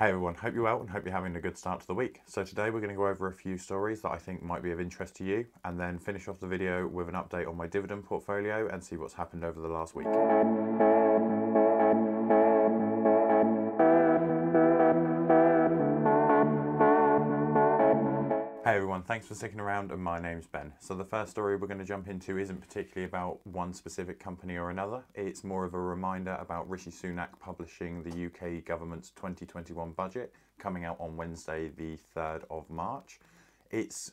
Hey everyone, hope you're well and hope you're having a good start to the week. So today we're going to go over a few stories that I think might be of interest to you and then finish off the video with an update on my dividend portfolio and see what's happened over the last week. Thanks for sticking around and my name's Ben. So the first story we're going to jump into isn't particularly about one specific company or another. It's more of a reminder about Rishi Sunak publishing the UK government's 2021 budget coming out on Wednesday the 3rd of March. It's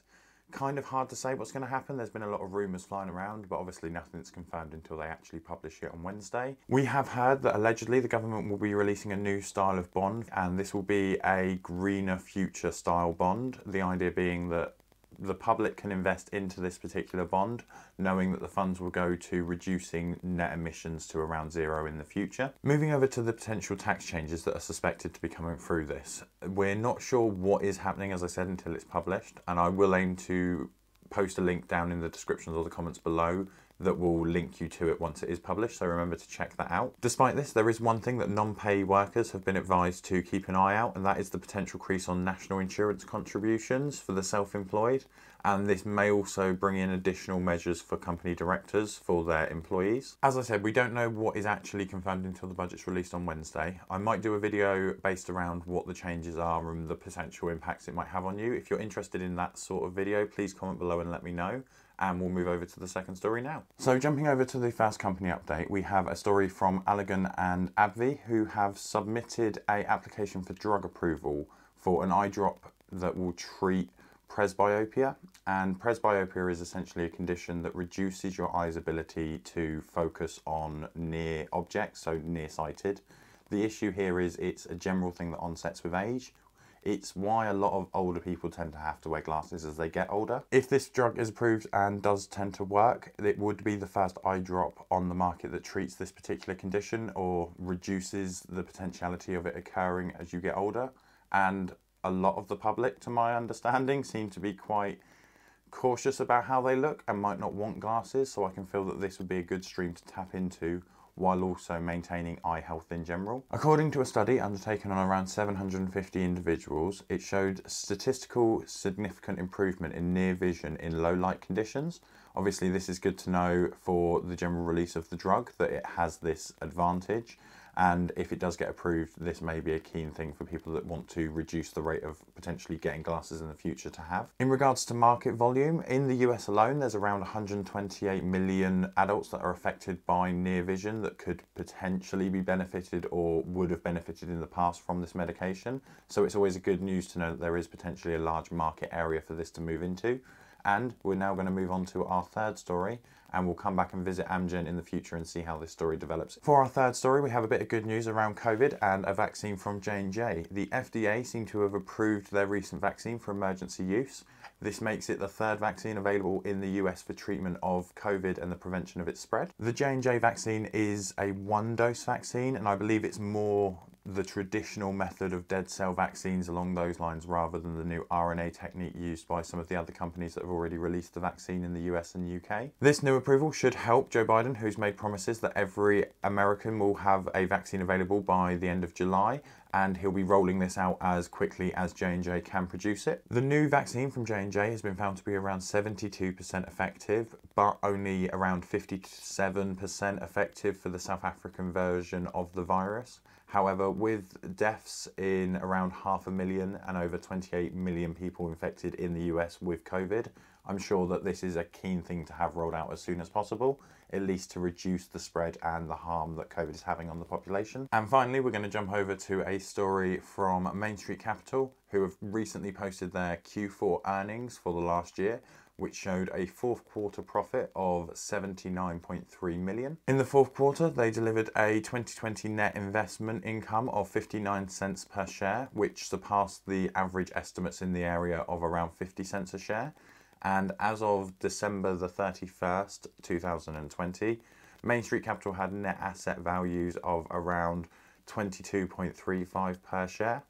kind of hard to say what's going to happen. There's been a lot of rumours flying around, but obviously nothing's confirmed until they actually publish it on Wednesday. We have heard that allegedly the government will be releasing a new style of bond, and this will be a greener future style bond. The idea being that the public can invest into this particular bond, knowing that the funds will go to reducing net emissions to around zero in the future. Moving over to the potential tax changes that are suspected to be coming through this, we're not sure what is happening, as I said, until it's published, and I will aim to post a link down in the descriptions or the comments below that will link you to it once it is published, so remember to check that out. Despite this, there is one thing that non-pay workers have been advised to keep an eye out, and that is the potential crease on national insurance contributions for the self-employed, and this may also bring in additional measures for company directors for their employees. As I said, we don't know what is actually confirmed until the budget's released on Wednesday. I might do a video based around what the changes are and the potential impacts it might have on you. If you're interested in that sort of video, please comment below and let me know and we'll move over to the second story now. So jumping over to the first company update, we have a story from Allergan and AbbVie who have submitted a application for drug approval for an eye drop that will treat presbyopia. And presbyopia is essentially a condition that reduces your eye's ability to focus on near objects, so nearsighted. The issue here is it's a general thing that onsets with age, it's why a lot of older people tend to have to wear glasses as they get older. If this drug is approved and does tend to work, it would be the first eye drop on the market that treats this particular condition or reduces the potentiality of it occurring as you get older. And a lot of the public, to my understanding, seem to be quite cautious about how they look and might not want glasses. So I can feel that this would be a good stream to tap into while also maintaining eye health in general. According to a study undertaken on around 750 individuals, it showed statistical significant improvement in near vision in low light conditions. Obviously, this is good to know for the general release of the drug that it has this advantage and if it does get approved, this may be a keen thing for people that want to reduce the rate of potentially getting glasses in the future to have. In regards to market volume, in the US alone, there's around 128 million adults that are affected by near vision that could potentially be benefited or would have benefited in the past from this medication. So it's always a good news to know that there is potentially a large market area for this to move into. And we're now going to move on to our third story, and we'll come back and visit Amgen in the future and see how this story develops. For our third story, we have a bit of good news around COVID and a vaccine from J&J. The FDA seem to have approved their recent vaccine for emergency use. This makes it the third vaccine available in the US for treatment of COVID and the prevention of its spread. The J&J vaccine is a one-dose vaccine and I believe it's more the traditional method of dead cell vaccines along those lines rather than the new RNA technique used by some of the other companies that have already released the vaccine in the US and UK. This new approval should help Joe Biden, who's made promises that every American will have a vaccine available by the end of July and he'll be rolling this out as quickly as J&J can produce it. The new vaccine from J&J has been found to be around 72% effective, but only around 57% effective for the South African version of the virus. However, with deaths in around half a million and over 28 million people infected in the US with COVID, I'm sure that this is a keen thing to have rolled out as soon as possible, at least to reduce the spread and the harm that COVID is having on the population. And finally, we're going to jump over to a story from Main Street Capital, who have recently posted their Q4 earnings for the last year, which showed a fourth quarter profit of 79.3 million. In the fourth quarter, they delivered a 2020 net investment income of 59 cents per share, which surpassed the average estimates in the area of around 50 cents a share. And as of December the 31st, 2020, Main Street Capital had net asset values of around 22.35 per share,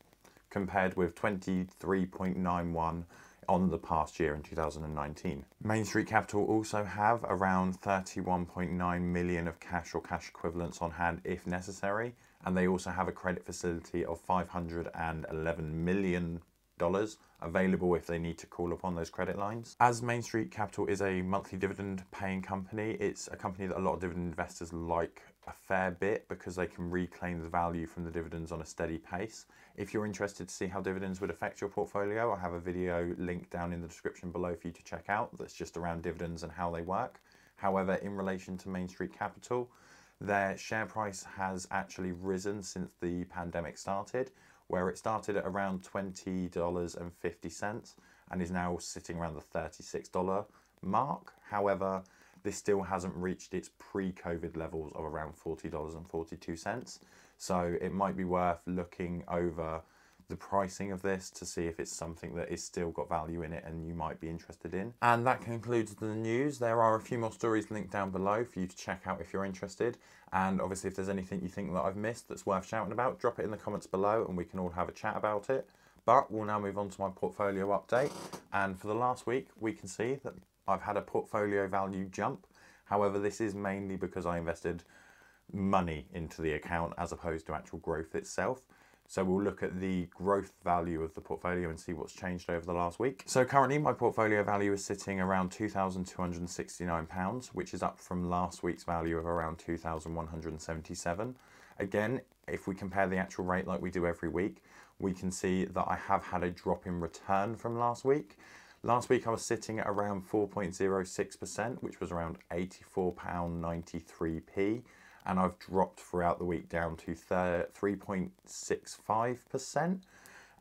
compared with 23.91 on the past year in 2019. Main Street Capital also have around 31.9 million of cash or cash equivalents on hand if necessary, and they also have a credit facility of $511 million available if they need to call upon those credit lines. As Main Street Capital is a monthly dividend paying company, it's a company that a lot of dividend investors like a fair bit because they can reclaim the value from the dividends on a steady pace. If you're interested to see how dividends would affect your portfolio, I have a video linked down in the description below for you to check out that's just around dividends and how they work. However, in relation to Main Street Capital, their share price has actually risen since the pandemic started, where it started at around $20.50 and is now sitting around the $36 mark. However, this still hasn't reached its pre-COVID levels of around $40.42. So it might be worth looking over the pricing of this to see if it's something that is still got value in it and you might be interested in. And that concludes the news. There are a few more stories linked down below for you to check out if you're interested. And obviously if there's anything you think that I've missed that's worth shouting about, drop it in the comments below and we can all have a chat about it. But we'll now move on to my portfolio update. And for the last week, we can see that I've had a portfolio value jump. However, this is mainly because I invested money into the account as opposed to actual growth itself. So we'll look at the growth value of the portfolio and see what's changed over the last week. So currently my portfolio value is sitting around £2,269, which is up from last week's value of around 2,177. Again, if we compare the actual rate like we do every week, we can see that I have had a drop in return from last week. Last week I was sitting at around 4.06%, which was around £84.93p, and I've dropped throughout the week down to 3.65%,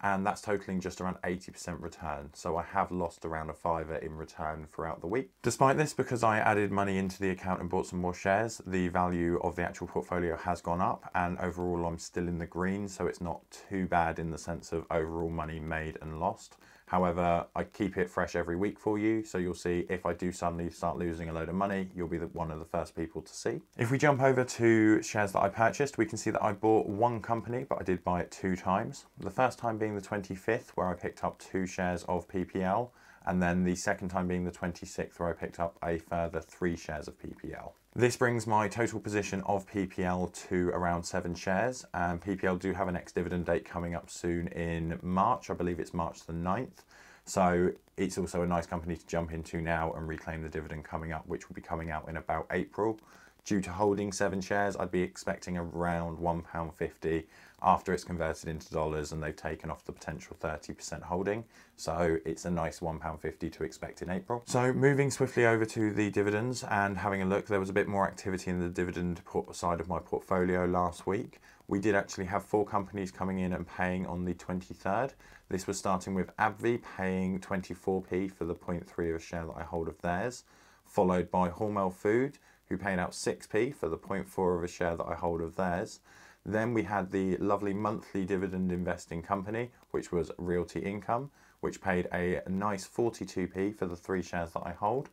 and that's totaling just around 80% return. So I have lost around a fiver in return throughout the week. Despite this, because I added money into the account and bought some more shares, the value of the actual portfolio has gone up, and overall I'm still in the green, so it's not too bad in the sense of overall money made and lost. However, I keep it fresh every week for you, so you'll see if I do suddenly start losing a load of money, you'll be the, one of the first people to see. If we jump over to shares that I purchased, we can see that I bought one company, but I did buy it two times. The first time being the 25th, where I picked up two shares of PPL, and then the second time being the 26th, where I picked up a further three shares of PPL. This brings my total position of PPL to around seven shares. And PPL do have an ex-dividend date coming up soon in March. I believe it's March the 9th. So it's also a nice company to jump into now and reclaim the dividend coming up, which will be coming out in about April. Due to holding seven shares, I'd be expecting around £1.50 after it's converted into dollars and they've taken off the potential 30% holding. So it's a nice £1.50 to expect in April. So moving swiftly over to the dividends and having a look, there was a bit more activity in the dividend side of my portfolio last week. We did actually have four companies coming in and paying on the 23rd. This was starting with AbbVie paying 24p for the 0.3 of a share that I hold of theirs, followed by Hormel Food, who paid out 6p for the 0.4 of a share that I hold of theirs. Then we had the lovely monthly dividend investing company, which was Realty Income, which paid a nice 42p for the three shares that I hold.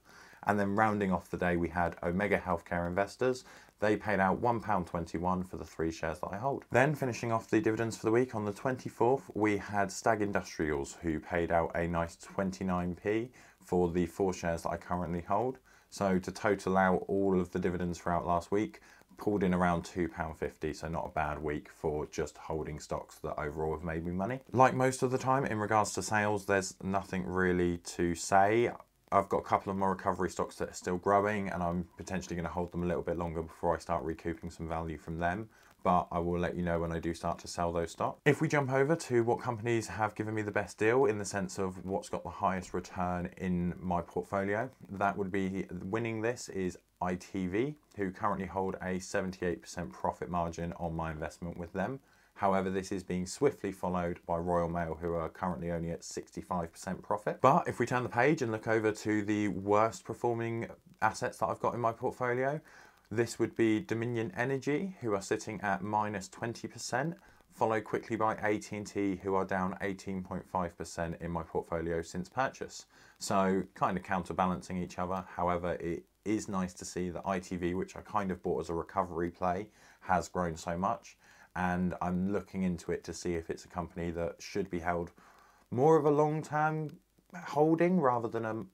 And then rounding off the day, we had Omega Healthcare Investors. They paid out £1.21 for the three shares that I hold. Then finishing off the dividends for the week, on the 24th, we had Stag Industrials, who paid out a nice 29p for the four shares that I currently hold. So to total out all of the dividends throughout last week, pulled in around £2.50, so not a bad week for just holding stocks that overall have made me money. Like most of the time, in regards to sales, there's nothing really to say. I've got a couple of more recovery stocks that are still growing and I'm potentially going to hold them a little bit longer before I start recouping some value from them but I will let you know when I do start to sell those stocks. If we jump over to what companies have given me the best deal in the sense of what's got the highest return in my portfolio, that would be winning this is ITV, who currently hold a 78% profit margin on my investment with them. However, this is being swiftly followed by Royal Mail, who are currently only at 65% profit. But if we turn the page and look over to the worst performing assets that I've got in my portfolio, this would be Dominion Energy, who are sitting at minus 20%, followed quickly by AT&T, who are down 18.5% in my portfolio since purchase. So kind of counterbalancing each other. However, it is nice to see that ITV, which I kind of bought as a recovery play, has grown so much. And I'm looking into it to see if it's a company that should be held more of a long-term holding rather than a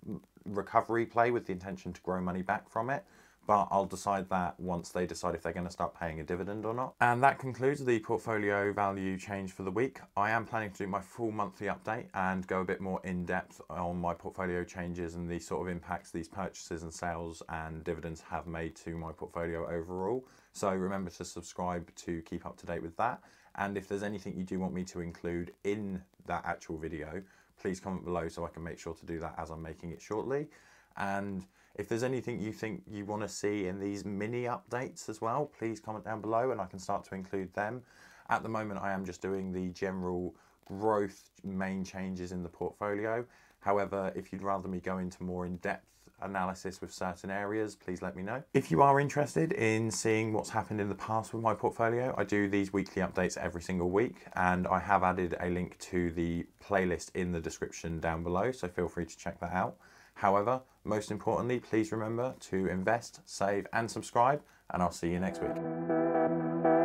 recovery play with the intention to grow money back from it but I'll decide that once they decide if they're going to start paying a dividend or not. And that concludes the portfolio value change for the week. I am planning to do my full monthly update and go a bit more in depth on my portfolio changes and the sort of impacts these purchases and sales and dividends have made to my portfolio overall. So remember to subscribe to keep up to date with that. And if there's anything you do want me to include in that actual video, please comment below so I can make sure to do that as I'm making it shortly. And if there's anything you think you want to see in these mini updates as well, please comment down below and I can start to include them. At the moment, I am just doing the general growth main changes in the portfolio. However, if you'd rather me go into more in-depth analysis with certain areas, please let me know. If you are interested in seeing what's happened in the past with my portfolio, I do these weekly updates every single week and I have added a link to the playlist in the description down below, so feel free to check that out. However, most importantly, please remember to invest, save and subscribe and I'll see you next week.